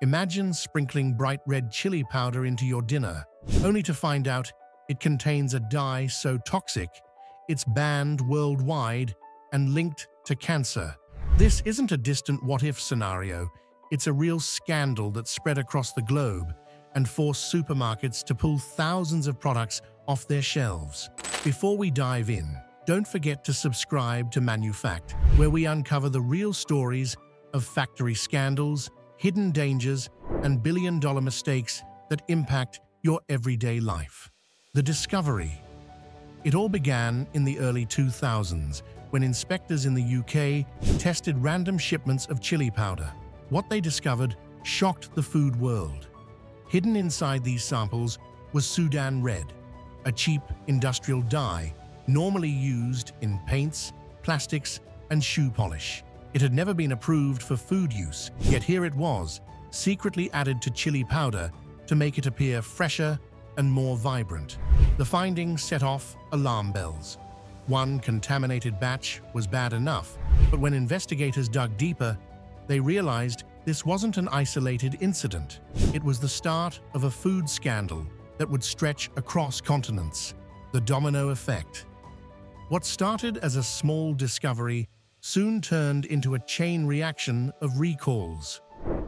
Imagine sprinkling bright red chili powder into your dinner, only to find out it contains a dye so toxic it's banned worldwide and linked to cancer. This isn't a distant what-if scenario, it's a real scandal that spread across the globe and forced supermarkets to pull thousands of products off their shelves. Before we dive in, don't forget to subscribe to Manufact, where we uncover the real stories of factory scandals, hidden dangers, and billion-dollar mistakes that impact your everyday life. The Discovery It all began in the early 2000s when inspectors in the UK tested random shipments of chili powder. What they discovered shocked the food world. Hidden inside these samples was Sudan Red, a cheap industrial dye normally used in paints, plastics, and shoe polish. It had never been approved for food use, yet here it was, secretly added to chili powder to make it appear fresher and more vibrant. The findings set off alarm bells. One contaminated batch was bad enough, but when investigators dug deeper, they realized this wasn't an isolated incident. It was the start of a food scandal that would stretch across continents. The domino effect. What started as a small discovery soon turned into a chain reaction of recalls.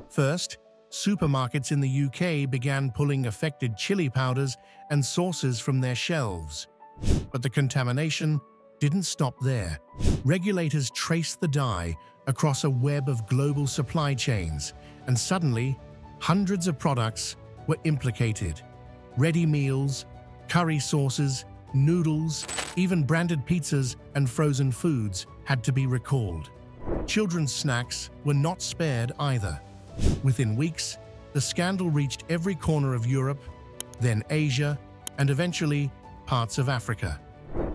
First, supermarkets in the UK began pulling affected chili powders and sauces from their shelves. But the contamination didn't stop there. Regulators traced the dye across a web of global supply chains, and suddenly, hundreds of products were implicated. Ready meals, curry sauces, noodles, even branded pizzas and frozen foods had to be recalled. Children's snacks were not spared either. Within weeks, the scandal reached every corner of Europe, then Asia, and eventually parts of Africa.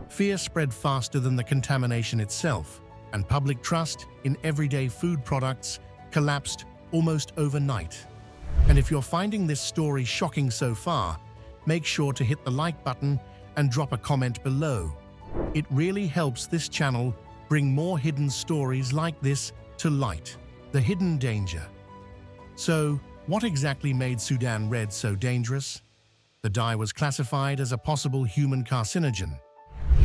Fear spread faster than the contamination itself, and public trust in everyday food products collapsed almost overnight. And if you're finding this story shocking so far, make sure to hit the like button and drop a comment below. It really helps this channel bring more hidden stories like this to light. The hidden danger. So, what exactly made Sudan Red so dangerous? The dye was classified as a possible human carcinogen.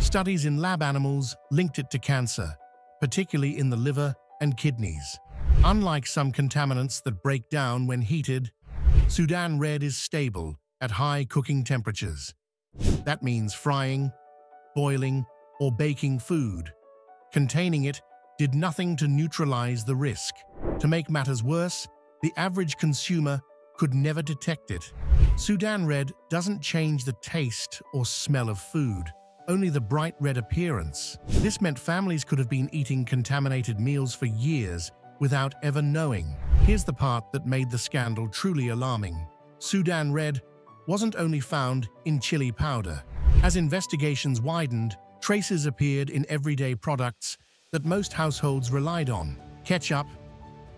Studies in lab animals linked it to cancer, particularly in the liver and kidneys. Unlike some contaminants that break down when heated, Sudan Red is stable at high cooking temperatures. That means frying, boiling, or baking food. Containing it did nothing to neutralize the risk. To make matters worse, the average consumer could never detect it. Sudan Red doesn't change the taste or smell of food, only the bright red appearance. This meant families could have been eating contaminated meals for years without ever knowing. Here's the part that made the scandal truly alarming. Sudan Red wasn't only found in chili powder. As investigations widened, traces appeared in everyday products that most households relied on. Ketchup,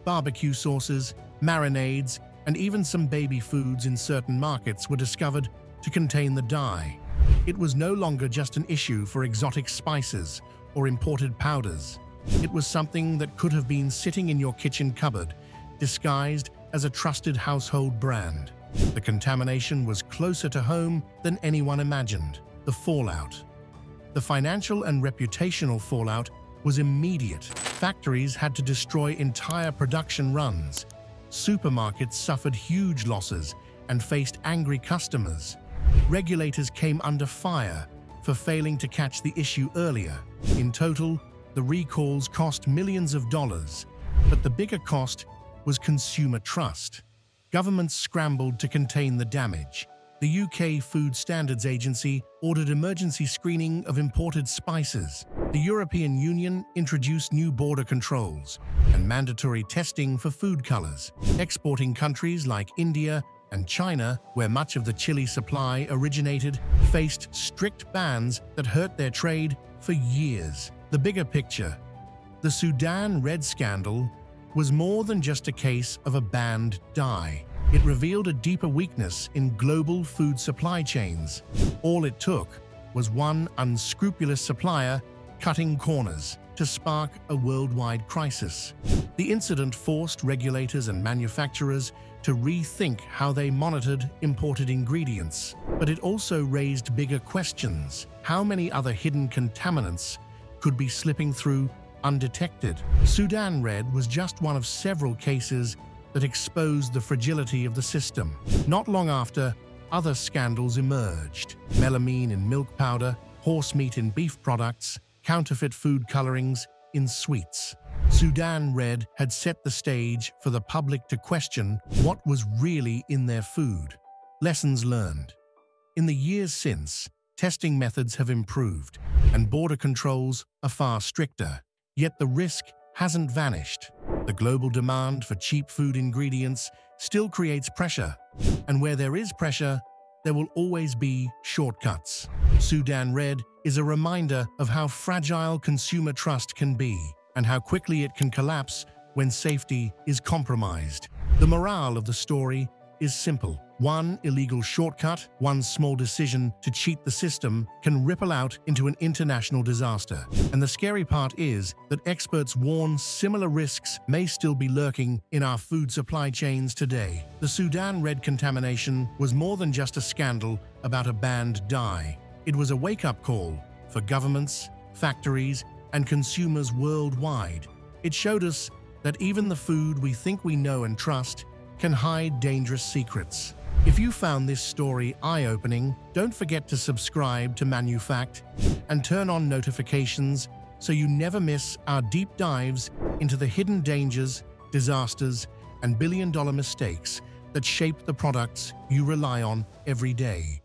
barbecue sauces, marinades, and even some baby foods in certain markets were discovered to contain the dye. It was no longer just an issue for exotic spices or imported powders. It was something that could have been sitting in your kitchen cupboard, disguised as a trusted household brand. The contamination was closer to home than anyone imagined. The fallout. The financial and reputational fallout was immediate. Factories had to destroy entire production runs. Supermarkets suffered huge losses and faced angry customers. Regulators came under fire for failing to catch the issue earlier. In total, the recalls cost millions of dollars, but the bigger cost was consumer trust. Governments scrambled to contain the damage. The UK Food Standards Agency ordered emergency screening of imported spices. The European Union introduced new border controls and mandatory testing for food colors. Exporting countries like India and China, where much of the chili supply originated, faced strict bans that hurt their trade for years. The bigger picture. The Sudan Red Scandal was more than just a case of a banned dye. It revealed a deeper weakness in global food supply chains. All it took was one unscrupulous supplier cutting corners to spark a worldwide crisis. The incident forced regulators and manufacturers to rethink how they monitored imported ingredients. But it also raised bigger questions. How many other hidden contaminants could be slipping through undetected? Sudan Red was just one of several cases that exposed the fragility of the system. Not long after, other scandals emerged. Melamine in milk powder, horse meat in beef products, counterfeit food colorings in sweets. Sudan Red had set the stage for the public to question what was really in their food. Lessons learned. In the years since, testing methods have improved and border controls are far stricter. Yet the risk hasn't vanished. The global demand for cheap food ingredients still creates pressure, and where there is pressure, there will always be shortcuts. Sudan Red is a reminder of how fragile consumer trust can be and how quickly it can collapse when safety is compromised. The morale of the story is simple. One illegal shortcut, one small decision to cheat the system can ripple out into an international disaster. And the scary part is that experts warn similar risks may still be lurking in our food supply chains today. The Sudan red contamination was more than just a scandal about a banned dye. It was a wake-up call for governments, factories, and consumers worldwide. It showed us that even the food we think we know and trust can hide dangerous secrets. If you found this story eye-opening, don't forget to subscribe to Manufact and turn on notifications so you never miss our deep dives into the hidden dangers, disasters, and billion-dollar mistakes that shape the products you rely on every day.